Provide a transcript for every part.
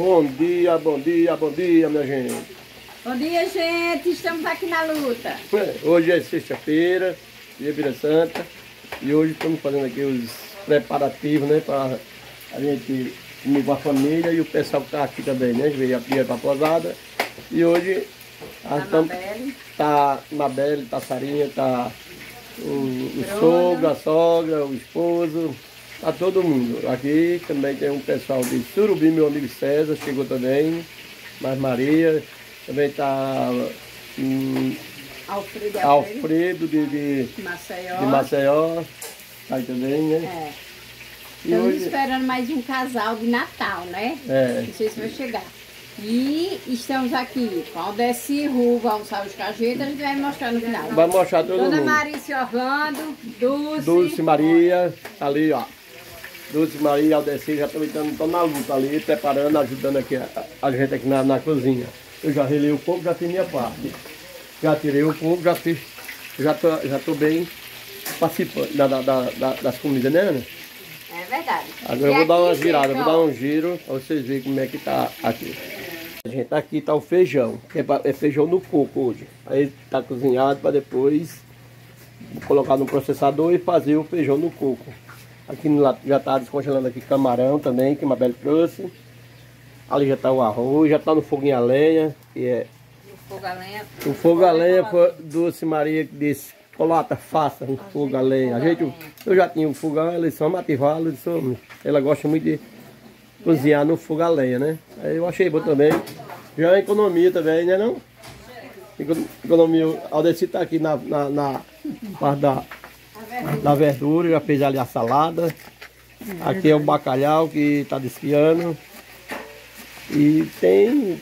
Bom dia, bom dia, bom dia, minha gente. Bom dia, gente. Estamos aqui na luta. É, Hoje é sexta-feira, dia Vira Santa, e hoje estamos fazendo aqui os preparativos, né, para a gente comer com a família e o pessoal que está aqui também, né? Veio a pia para a posada. E hoje A tam- Mabel. tá Mabel, tá Sarinha, tá o, o sogro, a sogra, o esposo, tá todo mundo. Aqui também tem um pessoal de Surubim, meu amigo César, chegou também, mais Maria, também tá hum, Alfredo e Alfredo. De, de, Maceió. de Maceió, tá aí também, né? É. Estamos hoje, esperando mais um casal de Natal, né? é, Não sei se vai chegar. E estamos aqui com a Aldeci Ruva, almoçar os cajetos, a gente vai mostrar no final. vai mostrar todo Dona mundo. Marícia Orlando, Dulce. Dulce Maria, ali, ó. Dulce Maria e Aldeci já estão estão na luta ali, preparando, ajudando aqui a, a gente aqui na, na cozinha. Eu já relei o fogo, já fiz minha parte. Já tirei o fogo, já fiz, já tô, já tô bem participando da, da- da- da- das comidas, né, Ana? É verdade. Agora eu vou dar uma gente, vou dar um giro pra vocês verem como é que tá aqui. Gente, aqui tá o feijão, que é, é feijão no coco hoje. Aí tá cozinhado para depois colocar no processador e fazer o feijão no coco. Aqui no já tá descongelando aqui camarão também, que a Mabel trouxe. Ali já tá o arroz, já tá no foguinho a lenha, que é o fogo a lenha. o fogo a lenha foi Dulce Maria que disse, Colata, faça um fogo a lenha. A gente, eu já tinha um fogão, eu disse, "Ô, ela gosta muito de cozinhar no fogo a lenha, né? Aí eu achei bom também. Já é economia também, né não? Eco- Economia, Aldeci tá aqui na, na, na parte da, da verdura, já fez ali a salada. Aqui é o bacalhau que tá desfiando. E tem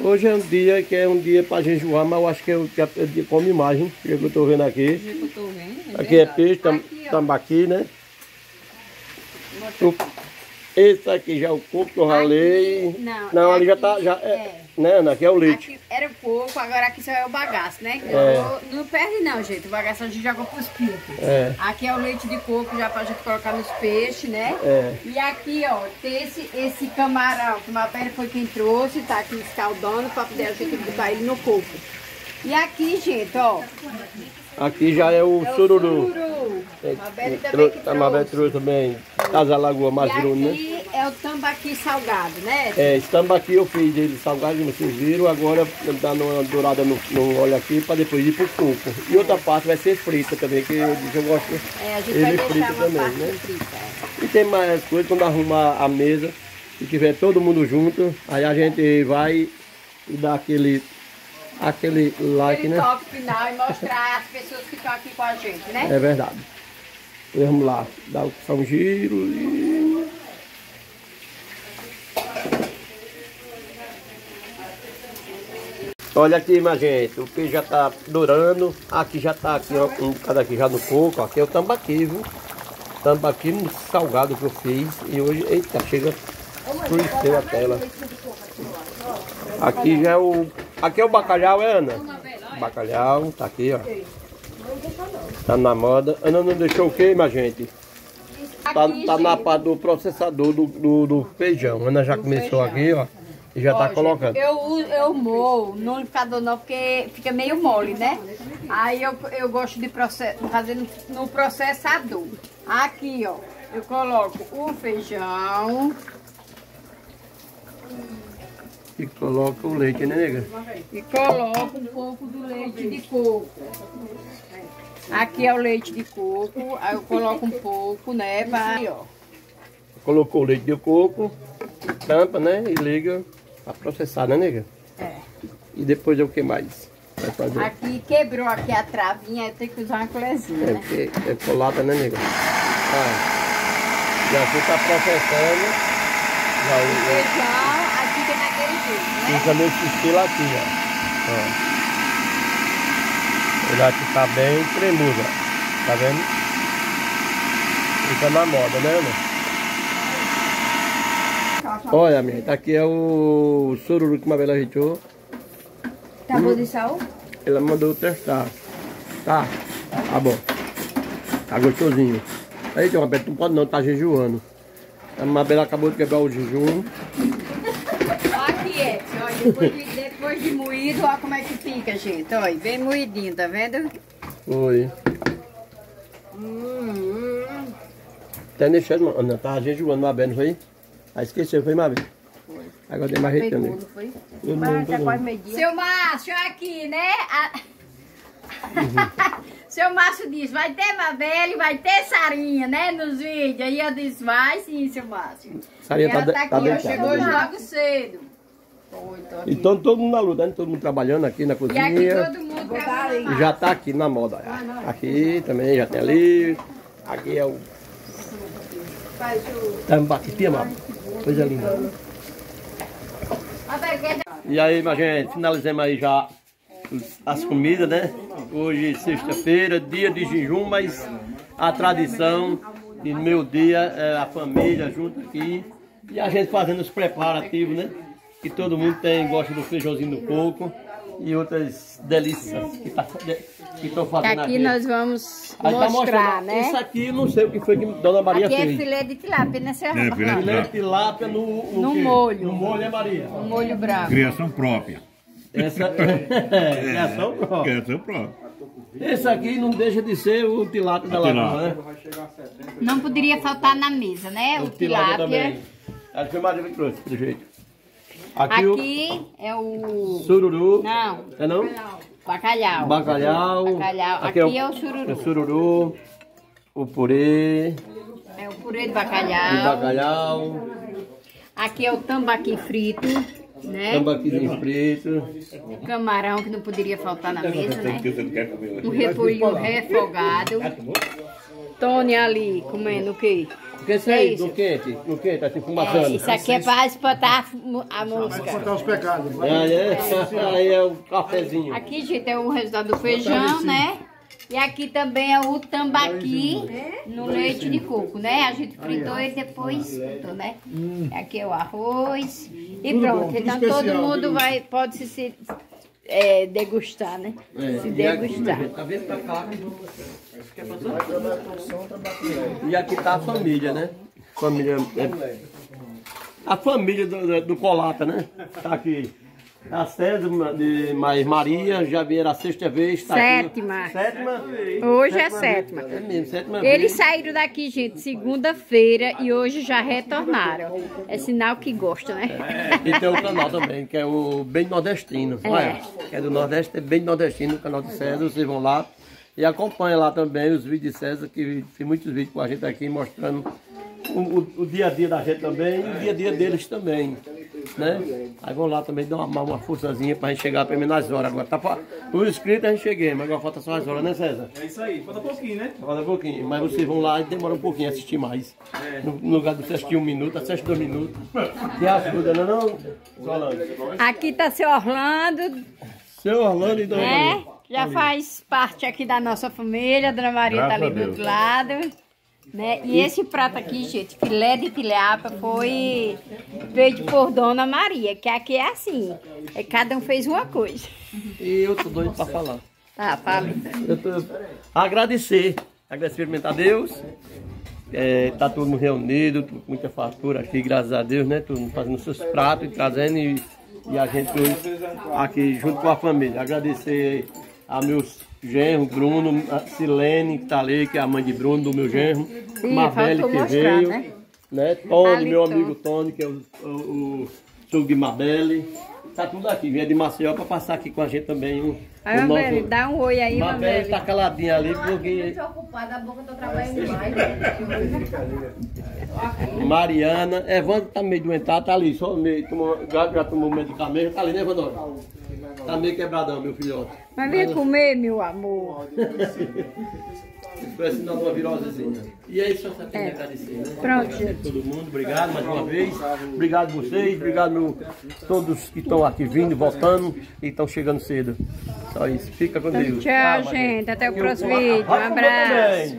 Hoje é um dia que é um dia para jejuar, mas eu acho que é o que a gente come mais, hein? Pelo que eu tô vendo aqui. eu vendo, Aqui é peixe, tam, tambaqui, né? O- esse aqui já é o coco que eu ralei. Não, não ali já aqui tá. Já, é, é. Né, Ana? Aqui é o leite. Aqui era pouco, agora aqui só é o bagaço, né? É. Não, não perde não, gente. O bagaço a gente joga pros picos. É. Aqui é o leite de coco já pra gente colocar nos peixes, né? É. E aqui, ó, tem esse, esse camarão que uma pele foi quem trouxe, tá aqui escaldando pra poder a gente botar ele no coco. E aqui, gente, ó, Aqui já é o é o sururu. sururu. É, Mabel também trou- que A Mabel trouxe. trouxe também. Casa Lagoa E Mazuru, né? É o tambaqui salgado, né? É, esse tambaqui eu fiz ele salgado, como vocês viram. Agora dando uma dourada no, no óleo aqui para depois ir pro coco. E outra parte vai ser frita também, que eu, eu gosto. É, a gente Ele vai frita também, né? frita. é. E tem mais coisas, quando arrumar a mesa e tiver todo mundo junto, aí a gente vai dá aquele, aquele like, Aquele né? toque final e mostrar as pessoas que estão aqui com a gente, né? É verdade. Vamos lá, dá só um giro e... Olha aqui, minha gente, o peixe já tá dourando. Aqui já tá aqui, ó, um bocado aqui já no coco. Aqui é o tambaqui, viu? Tambaqui no salgado que eu fiz. E hoje, eita, chega, escureceu a tela. Aqui já é o... Aqui é o bacalhau, é, Ana? Bacalhau, tá aqui, ó. Tá na moda. Ana não deixou o quê, minha gente? Tá, tá na parte do processador do, do, do feijão. Ana já começou aqui, ó. E já tá colocando. Eu, eu moo no liquidificador não, porque fica meio mole, né? Aí eu, eu gosto de proce- fazer no, processador. Aqui, ó, eu coloco o feijão E coloca o leite, né, nega? e coloco um pouco do leite de coco. Aqui é o leite de coco, aí eu coloco um pouco, né? Aí, ó. Colocou o leite de coco, tampa, né? E liga pra processar, né, nega? É. E depois é o que mais? Vai fazer. Aqui quebrou aqui a travinha, eu tenho que usar uma colherzinha, É, né? porque é colada, né, nega? Ah, já você tá processando. Já o- Feijão, aqui fica naquele jeito, né? Fica nesse estilo aqui, ó. ó. Ele aqui tá bem cremoso, ó. Tá vendo? Fica na moda, né, Ana? Olha, minha, tá aqui é o sururu que Mabela ajeitou. Tá bom de sal? Ela mandou testar. Tá, tá bom. Tá gostosinho. Aí, João Roberto, não pode não, tá jejuando. A Mabela acabou de quebrar o jejum. Depois de, depois de moído, olha como é que fica, gente. Olha, bem moidinho, tá vendo? Foi. Hum, hum. Até deixando, Ana, tava jejuando Mabel, não foi? Aí esqueceu, foi Mabel? Foi. Agora tem mais jeito também. foi? Todo Mas mundo, tá todo mundo. Seu Márcio, aqui, né? A- Seu Márcio diz, vai ter Mabel, vai ter Sarinha, né? Nos vídeos. Aí eu disse, vai sim, seu Márcio. Sarinha E tá tá tá aqui, ó, deitada. chegou logo cedo. Foi, tô aqui. Então todo mundo na luta, né? todo mundo trabalhando aqui na E cozinha. aqui todo mundo trabalha. E já tá aqui na moda. já. Aqui também, já tem ali. Aqui é o Faz o... tambaqui, mano. Coisa linda. E aí, minha gente, finalizamos aí já as comidas, né? Hoje, sexta-feira, dia de jejum, mas a tradição de meu dia é a família junto aqui. E a gente fazendo os preparativos, né? Que todo mundo tem, gosta do feijãozinho do coco e outras delícias que tá, estão fazendo Aqui nós vamos Aí tá mostrar, mostrando. né? Isso aqui, não sei o que foi que Dona Maria Aqui é fez. filé de tilápia, né, seu É, filé de Filé de tilápia no, no, No molho. No molho, é Maria? Um molho branco. Criação própria. Essa é criação própria. Criação própria. Esse aqui não deixa de ser o tilápia da tilápia. lagoa, né? Não poderia faltar na mesa, né? O, tilápia tilápia. também. Acho que foi Maria que trouxe, do jeito. Aqui, Aqui é o o sururu. Não. É não? bacalhau. Bacalhau. Bacalhau. Aqui é o sururu. O sururu. O purê É o purê de de bacalhau. bacalhau. Aqui é o tambaqui frito, né? Tambaquizinho frito. Camarão que não poderia faltar na mesa, né? Hoje. Um repolho refogado. Tony ali comendo o quê? O que é isso É aí? No quente? No quente, tá se É, fumaçando. isso aqui é para espantar a fu- a mosca. os pecados. Aí é, aí é o cafezinho. Aqui, gente, é o resultado do feijão, né? E aqui também é o tambaqui no leite de coco, né? A gente fritou e depois fritou, né? Aqui é o arroz. E pronto. então especial, todo mundo vai, pode se, se é, degustar, né? É, Se e aqui, degustar. Tá vendo pra cá? Quer passar? E aqui tá a família, né? Família. é- a família do, do, do Colata, né? Tá aqui. A César de Mais Maria, já vieram a sexta vez. Tá Sétima. Aqui. Sétima. Hoje é vez. sétima. É mesmo, sétima Eles vez. saíram daqui, gente, segunda-feira e hoje já retornaram. É sinal que gostam, né? E tem o canal também, que é o Bem Nordestino. É. Olha, que é do Nordeste, é Bem Nordestino, o canal de César. Vocês vão lá e acompanham lá também os vídeos de César, que tem muitos vídeos com a gente aqui mostrando o, o- o dia a dia da gente também e o dia a dia deles também. Né? Aí vão lá também dar uma, uma forçazinha pra gente chegar pelo menos nas horas. Agora tá os inscritos a gente cheguei, mas agora falta só as horas, né César? É isso aí, falta pouquinho, né? Falta um pouquinho, mas vocês vão lá e demora um pouquinho a assistir mais. No, no lugar de você assistir um minuto, assiste dois minutos. Que ajuda, não é não, Solange? Aqui tá seu Orlando, Seu Orlando e Dona né? Maria. Já faz parte aqui da nossa família. A Dona Maria tá Graças ali a do outro lado. Né? E esse prato aqui, gente, filé de tilápia, foi feito por Dona Maria, que aqui é assim. É, cada um fez uma coisa. E eu tô doido pra falar. Tá, fala. Eu tô... Agradecer. Agradecer a Deus. É, tá todo mundo reunido, muita fartura aqui, graças a Deus, né? Todo mundo fazendo seus pratos e trazendo e, e a gente aqui junto com a família. Agradecer a meus genros, Bruno, a Silene, que tá ali, que é a mãe de Bruno, do meu genro, Sim, Mabelle, faltou que mostrar, veio, né? né? Tony, Ali, meu amigo Tony, que é o, o, o sogro de Mabelle. Tá tudo aqui, vinha de Maceió para passar aqui com a gente também. O, Aí, o Mabel, dá um oi aí, Mabel Mabel. tá caladinha ali porque ocupada, a boca tô trabalhando demais. Mariana, Evandro tá meio doentado, tá ali, só meio, tomou, já, já tomou medicamento, tá ali, né, Evandro? Tá meio quebradão, meu filhote. Mas vem comer, meu amor. Parece uma virosezinha. E é isso, só tenho que agradecer, né? Pronto, gente. todo mundo, obrigado mais uma vez. Obrigado vocês, obrigado meu, todos que estão aqui vindo, voltando e estão chegando cedo. Só isso, fica com Deus. Tchau, gente. Até o Eu- próximo vídeo. Um abraço.